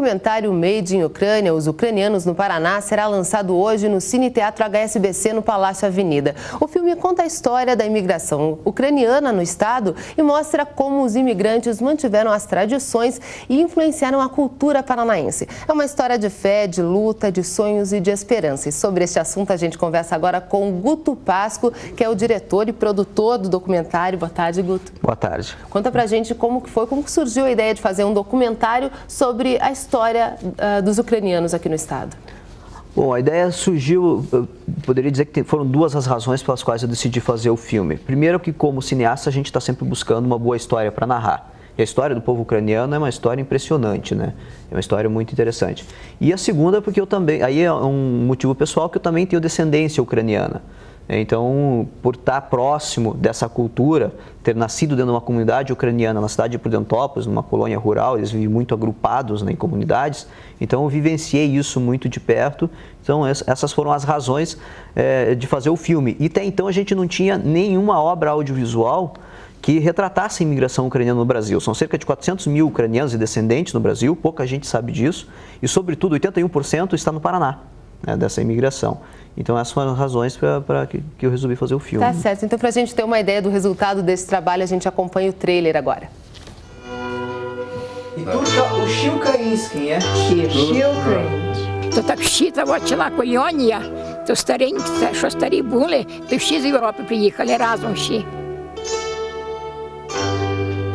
documentário Made in Ucrânia, Os Ucranianos no Paraná, será lançado hoje no Cine Teatro HSBC no Palácio Avenida. O filme conta a história da imigração ucraniana no estado e mostra como os imigrantes mantiveram as tradições e influenciaram a cultura paranaense. É uma história de fé, de luta, de sonhos e de esperança. E sobre este assunto a gente conversa agora com Guto Pasco, que é o diretor e produtor do documentário. Boa tarde, Guto. Boa tarde. Conta pra gente como que foi, como que surgiu a ideia de fazer um documentário sobre a história uh, dos ucranianos aqui no estado. Bom, a ideia surgiu, eu poderia dizer que foram duas as razões pelas quais eu decidi fazer o filme. Primeiro que como cineasta a gente está sempre buscando uma boa história para narrar. E a história do povo ucraniano é uma história impressionante, né? É uma história muito interessante. E a segunda porque eu também, aí é um motivo pessoal que eu também tenho descendência ucraniana. Então, por estar próximo dessa cultura, ter nascido dentro de uma comunidade ucraniana na cidade de Prudentópolis, numa colônia rural, eles vivem muito agrupados né, em comunidades, então eu vivenciei isso muito de perto. Então, essas foram as razões é, de fazer o filme. E até então a gente não tinha nenhuma obra audiovisual que retratasse a imigração ucraniana no Brasil. São cerca de 400 mil ucranianos e descendentes no Brasil, pouca gente sabe disso, e, sobretudo, 81% está no Paraná né, dessa imigração. Então essas foram as razões para que, que eu resolvi fazer o filme. Tá certo. Então para a gente ter uma ideia do resultado desse trabalho, a gente acompanha o trailer agora. І тут Уші українські, є? Ші українські. То так всі заводила колонія, то старенькі, що старі були, то всі з Європи приїхали разом всі.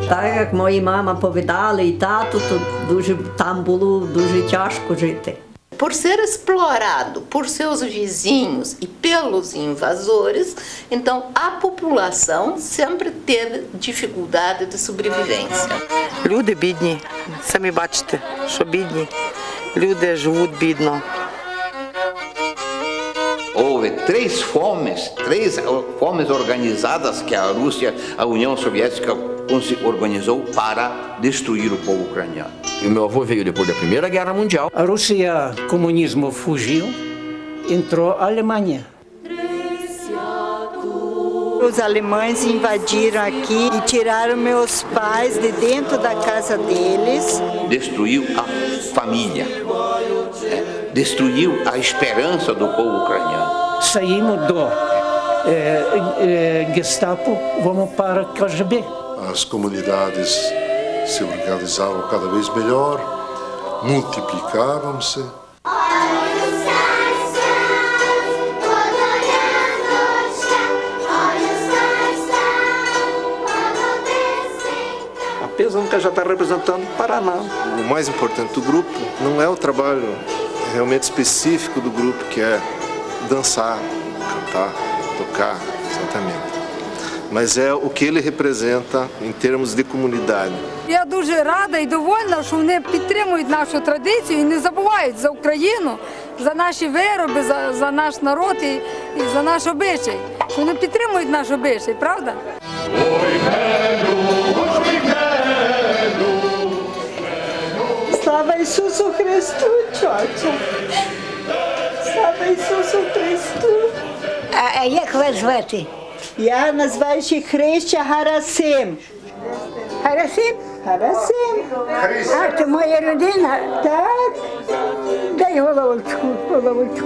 Так як мої мама повідали і тату, то дуже там було дуже тяжко жити. Por ser explorado por seus vizinhos e pelos invasores, então a população sempre teve dificuldade de sobrevivência. Люди бідні, самі бачите, що бідні. Люди живуть бідно. Houve três fomes, três fomes organizadas que a Rússia, a União Soviética organizou para destruir o povo ucraniano. E o meu avô veio depois da Primeira Guerra Mundial. A Rússia, comunismo fugiu, entrou a Alemanha. Os alemães invadiram aqui e tiraram meus pais de dentro da casa deles. Destruiu a família, é, destruiu a esperança do povo ucraniano. Saímos do é, é, Gestapo, vamos para KGB. As comunidades se organizavam cada vez melhor, multiplicavam-se. A Pesanca já está representando o Paraná. O mais importante do grupo não é o trabalho realmente específico do grupo, que é dançar, cantar, tocar, exatamente mas é o que ele representa em termos de comunidade. Я дуже рада і довольна, що вони підтримують нашу традицію і не забувають за Україну, за наші вироби, за, за наш народ і, і за наш обичай. Що вони підтримують наш обичай, правда? Слава Ісусу Христу, чоча! Слава Ісусу Христу! А, а як вас звати? Я називаюся Хреща Гарасим. Харасим? Гарасим. А, це моя родина? Так. Дай головочку, головочку.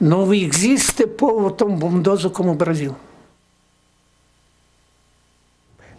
Não existe povo tão bondoso como o Brasil.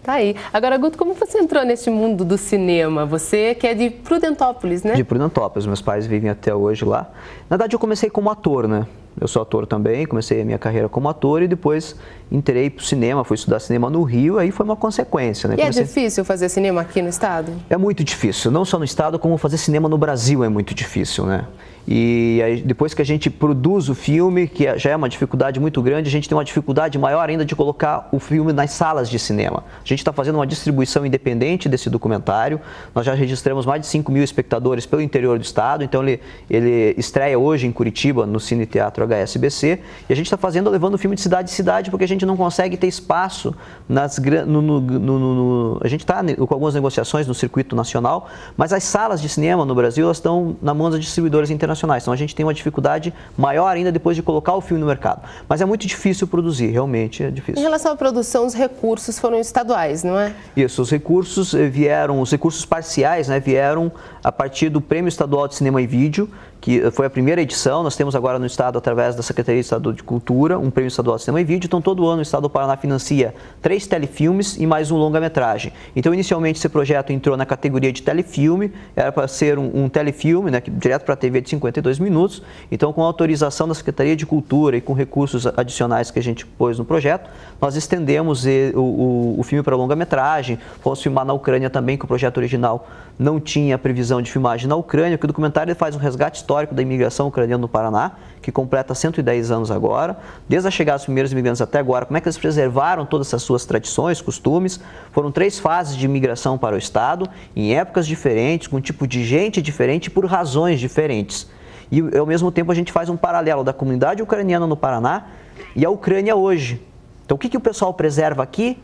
Tá aí. Agora, Guto, como você entrou nesse mundo do cinema? Você que é de Prudentópolis, né? De Prudentópolis. Meus pais vivem até hoje lá. Na verdade, eu comecei como ator, né? Eu sou ator também, comecei a minha carreira como ator e depois entrei para o cinema, fui estudar cinema no Rio, aí foi uma consequência. Né? E é comecei... é difícil fazer cinema aqui no estado? É muito difícil, não só no estado, como fazer cinema no Brasil é muito difícil, né? E aí, depois que a gente produz o filme, que é, já é uma dificuldade muito grande, a gente tem uma dificuldade maior ainda de colocar o filme nas salas de cinema. A gente está fazendo uma distribuição independente desse documentário. Nós já registramos mais de 5 mil espectadores pelo interior do estado, então ele, ele estreia hoje em Curitiba, no Cine Teatro HSBC e a gente está fazendo, levando o filme de cidade em cidade porque a gente não consegue ter espaço nas no, no, no, no a gente está com algumas negociações no circuito nacional, mas as salas de cinema no Brasil elas estão na mão das distribuidoras internacionais, então a gente tem uma dificuldade maior ainda depois de colocar o filme no mercado. Mas é muito difícil produzir, realmente é difícil. Em relação à produção, os recursos foram estaduais, não é? Isso, os recursos eh, vieram, os recursos parciais, né, vieram a partir do Prêmio Estadual de Cinema e Vídeo, que foi a primeira edição, nós temos agora no Estado, através da Secretaria de Estado de Cultura, um prêmio estadual de cinema e vídeo. Então, todo ano o Estado do Paraná financia três telefilmes e mais um longa-metragem. Então, inicialmente, esse projeto entrou na categoria de telefilme, era para ser um, um telefilme, né, direto para a TV de 52 minutos. Então, com autorização da Secretaria de Cultura e com recursos adicionais que a gente pôs no projeto, nós estendemos o, o, o filme para longa-metragem. Fomos filmar na Ucrânia também, que o projeto original não tinha previsão de filmagem na Ucrânia, que o documentário faz um resgate histórico da imigração ucraniana no Paraná, que completa 110 anos agora, desde a chegada dos primeiros imigrantes até agora, como é que eles preservaram todas essas suas tradições, costumes. Foram três fases de imigração para o Estado, em épocas diferentes, com um tipo de gente diferente, por razões diferentes. E ao mesmo tempo a gente faz um paralelo da comunidade ucraniana no Paraná e a Ucrânia hoje. Então o que, que o pessoal preserva aqui?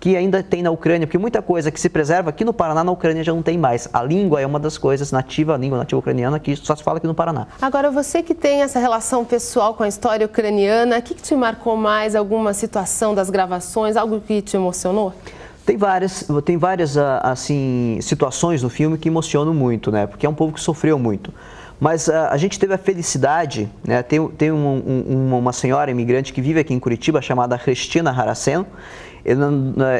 Que ainda tem na Ucrânia, porque muita coisa que se preserva aqui no Paraná, na Ucrânia já não tem mais. A língua é uma das coisas nativa, a língua nativa ucraniana, que só se fala aqui no Paraná. Agora, você que tem essa relação pessoal com a história ucraniana, o que, que te marcou mais? Alguma situação das gravações, algo que te emocionou? Tem várias, tem várias ah, assim, situações no filme que emocionam muito, né? Porque é um povo que sofreu muito. Mas uh, a gente teve a felicidade, né? tem, tem um, um, uma senhora imigrante que vive aqui em Curitiba chamada Cristina Haracen,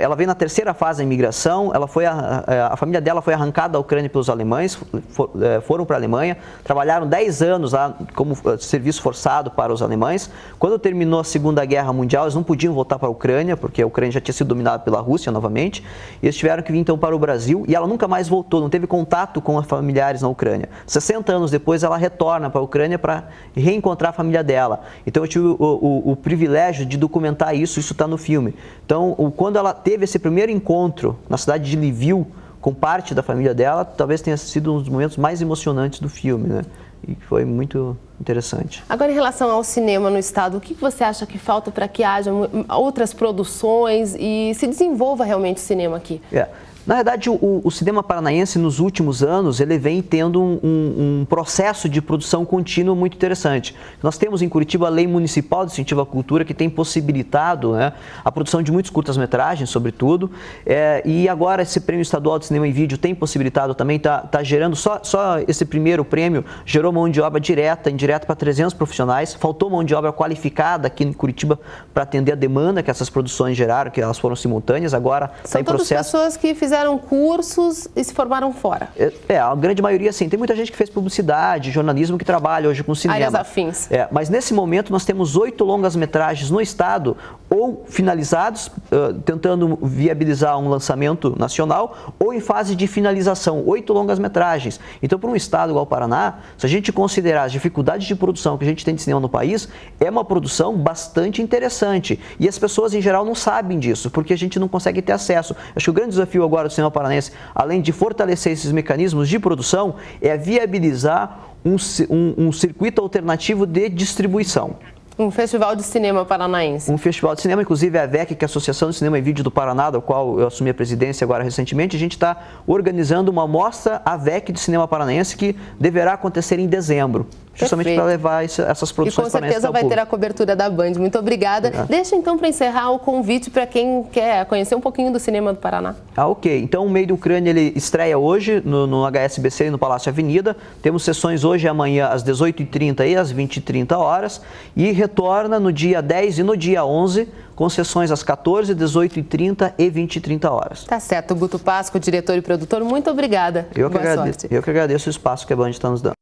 ela veio na terceira fase da imigração, ela foi a, a, família dela foi arrancada da Ucrânia pelos alemães, for, é, foram para a Alemanha, trabalharam 10 anos lá como é, serviço forçado para os alemães. Quando terminou a Segunda Guerra Mundial, eles não podiam voltar para a Ucrânia, porque a Ucrânia já tinha sido dominada pela Rússia novamente, e eles tiveram que vir então para o Brasil, e ela nunca mais voltou, não teve contato com os familiares na Ucrânia. 60 anos depois, ela retorna para a Ucrânia para reencontrar a família dela. Então eu tive o, o, o privilégio de documentar isso, isso está no filme. Então quando ela teve esse primeiro encontro na cidade de Lviv com parte da família dela, talvez tenha sido um dos momentos mais emocionantes do filme, né? E foi muito interessante. Agora, em relação ao cinema no estado, o que você acha que falta para que haja outras produções e se desenvolva realmente o cinema aqui? É. Na verdade, o, o, cinema paranaense, nos últimos anos, ele vem tendo um, um, um, processo de produção contínua muito interessante. Nós temos em Curitiba a Lei Municipal de Incentivo à Cultura, que tem possibilitado né, a produção de muitas curtas-metragens, sobretudo, é, e agora esse Prêmio Estadual de Cinema e Vídeo tem possibilitado também, está tá gerando, só, só esse primeiro prêmio gerou mão de obra direta, indireta para 300 profissionais, faltou mão de obra qualificada aqui em Curitiba para atender a demanda que essas produções geraram, que elas foram simultâneas, agora está em processo... pessoas que fizeram fizeram cursos e se formaram fora. É, é, a grande maioria sim. Tem muita gente que fez publicidade, jornalismo, que trabalha hoje com cinema. Áreas afins. É, mas nesse momento nós temos oito longas-metragens no estado, ou finalizados, uh, tentando viabilizar um lançamento nacional, ou em fase de finalização, oito longas-metragens. Então, para um estado igual o Paraná, se a gente considerar as dificuldades de produção que a gente tem de cinema no país, é uma produção bastante interessante. E as pessoas, em geral, não sabem disso, porque a gente não consegue ter acesso. Acho que o grande desafio agora do cinema paranense, além de fortalecer esses mecanismos de produção, é viabilizar um, um, um circuito alternativo de distribuição. Um festival de cinema paranaense. Um festival de cinema, inclusive a VEC, que é a Associação de Cinema e Vídeo do Paraná, da qual eu assumi a presidência agora recentemente, a gente está organizando uma mostra AVEC de cinema paranaense que deverá acontecer em dezembro justamente para levar essas produções para E com certeza vai ter a cobertura da Band. Muito obrigada. É. Deixa então para encerrar o convite para quem quer conhecer um pouquinho do cinema do Paraná. Ah, ok. Então o Meio do Ucrânia ele estreia hoje no, no HSBC e no Palácio Avenida. Temos sessões hoje e amanhã às 18h30 e às 20h30 horas e retorna no dia 10 e no dia 11 com sessões às 14, 18 e 30 e 20 e 30 horas. Tá certo. Guto Pasco, diretor e produtor, muito obrigada. Eu que, agradeço, eu que agradeço o espaço que a Band está nos dando.